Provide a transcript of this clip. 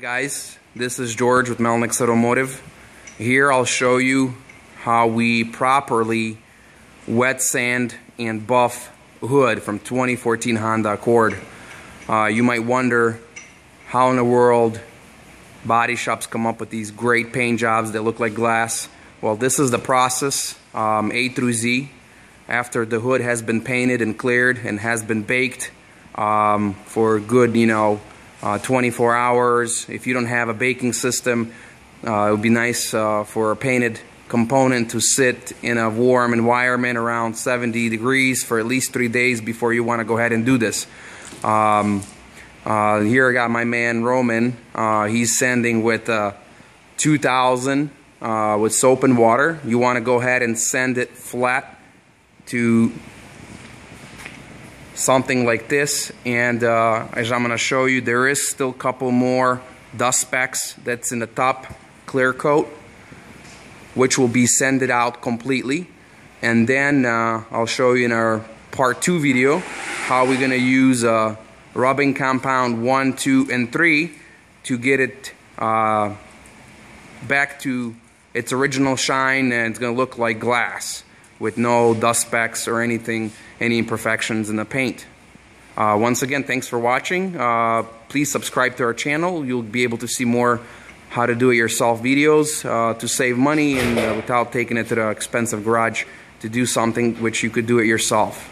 guys, this is George with Melnik's Automotive. Here I'll show you how we properly wet sand and buff hood from 2014 Honda Accord. Uh, you might wonder how in the world body shops come up with these great paint jobs that look like glass. Well, this is the process, um, A through Z. After the hood has been painted and cleared and has been baked um, for good, you know, uh, 24 hours. If you don't have a baking system, uh, it would be nice uh, for a painted component to sit in a warm environment around 70 degrees for at least three days before you want to go ahead and do this. Um, uh, here I got my man Roman. Uh, he's sanding with uh, 2000 with soap and water. You want to go ahead and sand it flat to something like this and uh, as I'm going to show you there is still a couple more dust specks that's in the top clear coat which will be sanded out completely. And then uh, I'll show you in our part 2 video how we're going to use uh, rubbing compound 1, 2 and 3 to get it uh, back to its original shine and it's going to look like glass with no dust specks or anything, any imperfections in the paint. Uh, once again, thanks for watching. Uh, please subscribe to our channel. You'll be able to see more how to do it yourself videos uh, to save money and uh, without taking it to the expensive garage to do something which you could do it yourself.